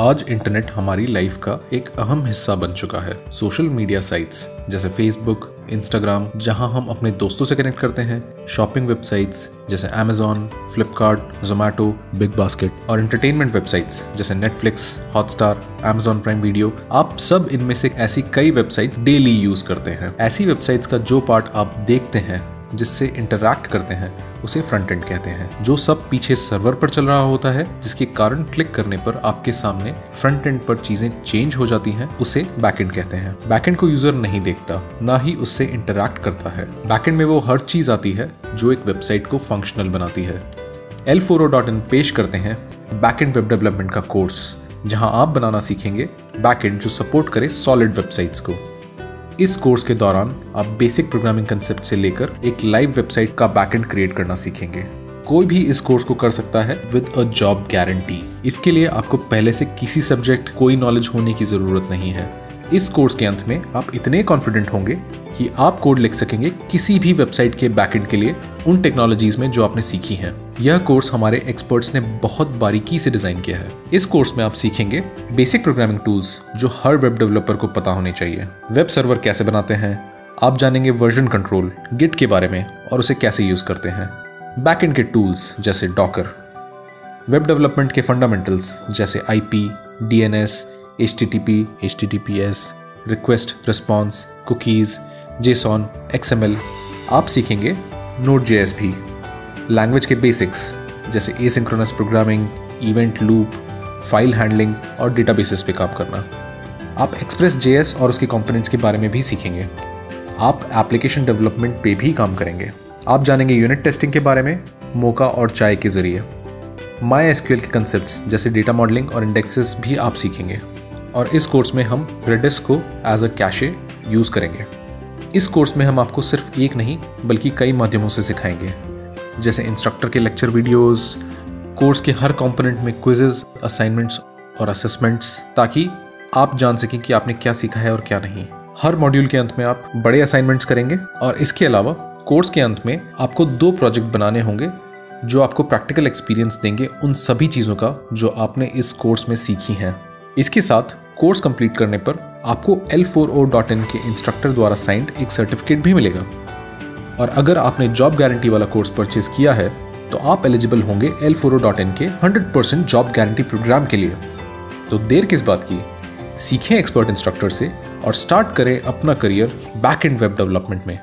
आज इंटरनेट हमारी लाइफ का एक अहम हिस्सा बन चुका है। सोशल मीडिया साइट्स जैसे फेसबुक इंस्टाग्राम जहाँ हम अपने दोस्तों से कनेक्ट करते हैं। शॉपिंग वेबसाइट्स जैसे Amazon Flipkart Zomato Big Basket और एंटरटेनमेंट वेबसाइट्स जैसे Netflix Hotstar Amazon Prime Video आप सब इनमें से ऐसी कई वेबसाइट्स डेली यूज़ करते हैं। ऐसी वेबसाइट्स का जो पार्ट आप देखते हैं जिससे इंटरैक्ट करते हैं, उसे फ्रंट एंड कहते हैं, जो सब पीछे सर्वर पर चल रहा होता है, जिसके कारण क्लिक करने पर आपके सामने फ्रंट एंड पर चीज़ें चेंज हो जाती हैं, उसे बैकएंड कहते हैं। बैकएंड को यूज़र नहीं देखता, ना ही उससे इंटरैक्ट करता है। बैकएंड में वो हर चीज़ आती है, जो एक वेबसाइट को फंक्शनल बनाती है। एल पेश करते हैं बैकएंड वेब डेवलपमेंट का कोर्स जहाँ आप बनाना सीखेंगे बैकएंड जो सपोर्ट करे सॉलिड वेबसाइट्स को। इस कोर्स के दौरान आप बेसिक प्रोग्रामिंग कंसेप्ट से लेकर एक लाइव वेबसाइट का बैकएंड क्रिएट करना सीखेंगे। कोई भी इस कोर्स को कर सकता है विद अ जॉब गारंटी इसके लिए आपको पहले से किसी सब्जेक्ट कोई नॉलेज होने की ज़रूरत नहीं है। इस कोर्स के अंत में आप इतने कॉन्फिडेंट होंगे कि आप कोड लिख सकेंगे किसी भी वेबसाइट के बैकएंड के लिए उन टेक्नोलॉजीज़ में जो आपने सीखी हैं। यह कोर्स हमारे एक्सपर्ट्स ने बहुत बारीकी से डिज़ाइन किया है। इस कोर्स में आप सीखेंगे बेसिक प्रोग्रामिंग टूल्स जो हर वेब डेवलपर को पता होने चाहिए। वेब सर्वर कैसे बनाते हैं? आप जानेंगे वर्जन कंट्रोल गिट के बारे में और उसे कैसे यूज़ करते हैं। बैकएंड के टूल्स जैसे डॉकर वेब डेवलपमेंट के फंडामेंटल्स जैसे T P T P S request response cookies JSON XML आप सीखेंगे नोट जे भी। लैंग्वेज के बेसिक्स जैसे asynchronous programming event loop file handling और डेटाबेसेस पे काम करना। आप एक्सप्रेस जेएस और उसके कंपोनेंट्स के बारे में भी सीखेंगे। आप एप्लीकेशन डेवलपमेंट पे भी काम करेंगे। आप जानेंगे यूनिट टेस्टिंग के बारे में, मोका और चाय के ज़रिए। माई एसक्यूएल के कंसेप्ट जैसे डेटा मॉडलिंग और इंडेक्सेस भी आप सीखेंगे। और इस कोर्स में हम रेडिस को एज अ कैशे यूज़ करेंगे। इस कोर्स में हम आपको सिर्फ़ एक नहीं बल्कि कई माध्यमों से सिखाएँगे। जैसे इंस्ट्रक्टर के लेक्चर वीडियोस, कोर्स के हर कंपोनेंट में क्विजेज असाइनमेंट्स और असेसमेंट्स ताकि आप जान सकें कि आपने क्या सीखा है और क्या नहीं। हर मॉड्यूल के अंत में आप बड़े असाइनमेंट्स करेंगे और इसके अलावा कोर्स के अंत में आपको दो प्रोजेक्ट बनाने होंगे जो आपको प्रैक्टिकल एक्सपीरियंस देंगे उन सभी चीज़ों का जो आपने इस कोर्स में सीखी हैं। इसके साथ कोर्स कंप्लीट करने पर आपको L4O.in के इंस्ट्रक्टर द्वारा साइंड एक सर्टिफिकेट भी मिलेगा। और अगर आपने जॉब गारंटी वाला कोर्स परचेज किया है तो आप एलिजिबल होंगे L4O.in के 100% जॉब गारंटी प्रोग्राम के लिए। तो देर किस बात की? सीखें एक्सपर्ट इंस्ट्रक्टर से और स्टार्ट करें अपना career back end web development में।